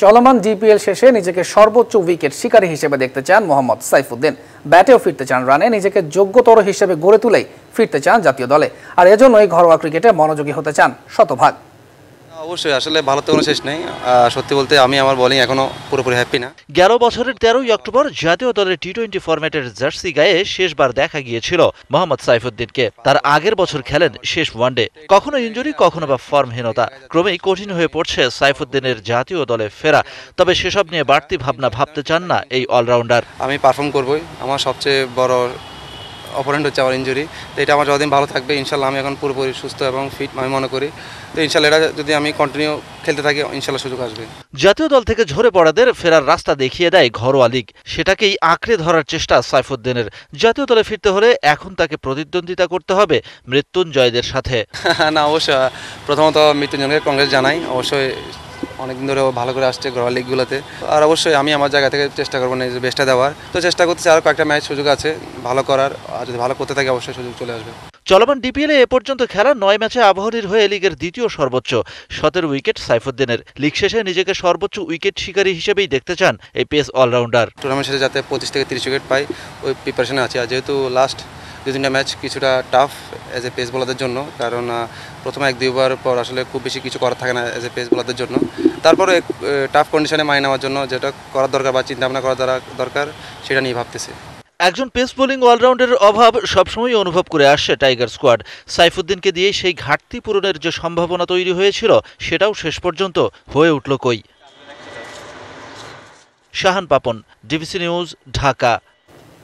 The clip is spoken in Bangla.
চলমান জিপিএল শেষে নিজেকে সর্বোচ্চ উইকেট শিকারী হিসেবে দেখতে চান মোহাম্মদ সাইফুদ্দিন। ব্যাটেও ফিরতে চান রানে, নিজেকে যোগ্যতর হিসেবে গড়ে তুলেই ফিরতে চান জাতীয় দলে। আর এজন্যই ঘরোয়া ক্রিকেটে মনোযোগী হতে চান শতভাগ। অবশ্যই আসলে ভালো তো কোনো শেষ নেই। সত্যি বলতে আমি আমার বোলিং এখনও পুরোপুরি হ্যাপি না। গেল বছরের তেরোই অক্টোবর জাতীয় দলের টি টোয়েন্টি ফরম্যাটের জার্সি গায়ে শেষবার দেখা গিয়েছিল মোহাম্মদ সাইফুদ্দিনকে। তার আগের বছর খেলেন শেষ ওয়ানডে কখনো ইঞ্জুরি কখনো বা ফর্মহীনতা ক্রমেই কঠিন হয়ে পড়ছে সাইফুদ্দিনের জাতীয় দলে ফেরা। তবে সেসব নিয়ে বাড়তি ভাবনা ভাবতে চান না এই অলরাউন্ডার আমি পারফর্ম করবই। আমার সবচেয়ে বড় অপোনেন্ট হচ্ছে আমার ইঞ্জুরি তো এটা আমার যতদিন ভালো থাকবে ইনশাল্লাহ আমি এখন পুরোপুরি সুস্থ এবং ফিট আমি মনে করি। তো ইনশাল্লাহ এটা যদি আমি কন্টিনিউ খেলতে থাকি ইনশাল্লাহ সুযোগ আসবে। জাতীয় দল থেকে ঝরে পড়াদের ফেরার রাস্তা দেখিয়ে দেয় ঘরোয়া লীগ। সেটাকেই আঁকড়ে ধরার চেষ্টা সাইফুদ্দিনের। জাতীয় দলে ফিরতে হলে এখন তাকে প্রতিদ্বন্দ্বিতা করতে হবে মৃত্যুঞ্জয়দের সাথে। না অবশ্যই। প্রথমত মৃত্যুঞ্জনকে কংগ্রেস জানাই। অবশ্যই অনেকদিন ধরে ভালো করে আসছে ঘরোয়া লিগগুলোতে আর অবশ্যই আমি আমার জায়গা থেকে চেষ্টা করব না বেস্টটা দেওয়ার। তো চেষ্টা করতেছি আরও কয়েকটা ম্যাচ সুযোগ আছে ভালো করার। আর যদি ভালো করতে থাকি অবশ্যই সুযোগ চলে আসবে। চলমান ডিপিএলে এ পর্যন্ত খেলা নয় ম্যাচে আবহাওয়ার হয়ে লিগের দ্বিতীয় সর্বোচ্চ। সতেরো উইকেট সাইফুদ্দিনের। লিগ শেষে নিজেকে সর্বোচ্চ উইকেট শিকারী হিসেবেই দেখতে চান এই পেস অলরাউন্ডার টুর্নামেন্ট শেষে যাতে পঁচিশ থেকে তিরিশ উইকেট পাই ওই প্রিপারেশনে আছে। আর যেহেতু লাস্ট দু তিনটা ম্যাচ কিছুটা টাফ অ্যাজ এ পেস বোলারদের জন্য, কারণ প্রথমে এক দুইবার পর আসলে খুব বেশি কিছু করার থাকে না অ্যাজ এ পেস বোলারদের জন্য। তারপরে টাফ কন্ডিশনে মানিয়ে নেওয়ার জন্য যেটা করার দরকার বা চিন্তা ভাবনা করার দরকার, সেটা নিয়ে ভাবতেছে। একজন পেস বোলিং অলরাউন্ডারের অভাব সবসময় অনুভব করে আসছে টাইগার স্কোয়াড সাইফুদ্দিনকে দিয়ে সেই ঘাটতি পূরণের যে সম্ভাবনা তৈরি হয়েছিল, সেটাও শেষ পর্যন্ত হয়ে উঠল কই? Shahan Papon, DBC news, Dhaka.